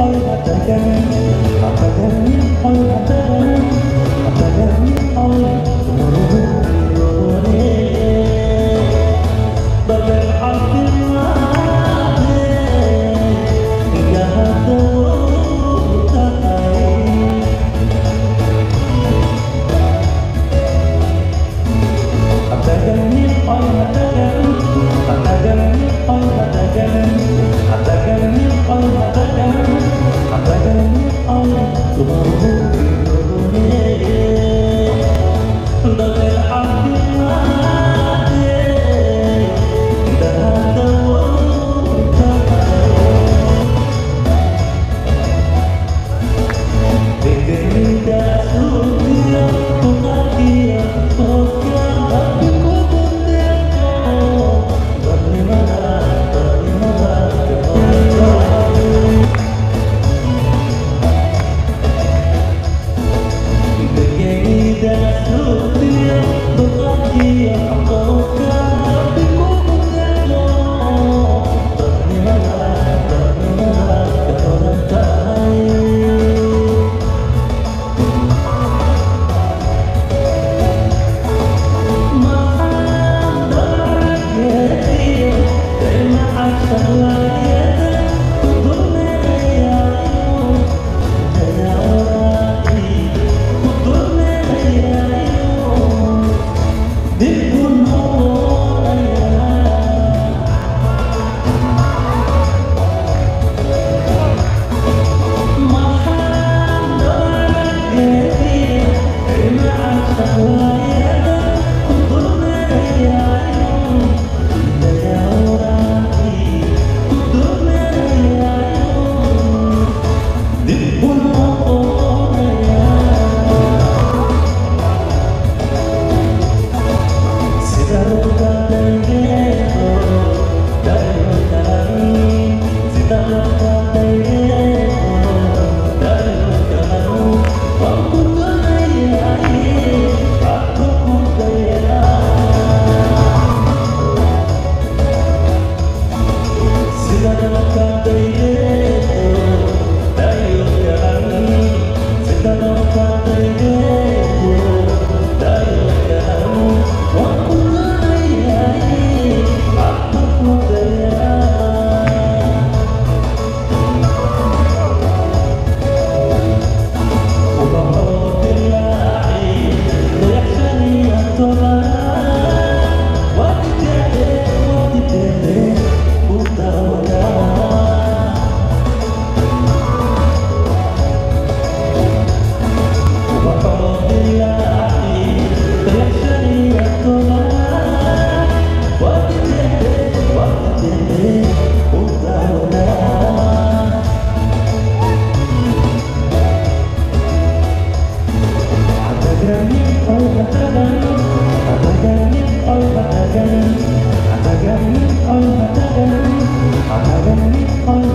oynatırken Hakikaten oynatırken Oh, yeah. I'm having a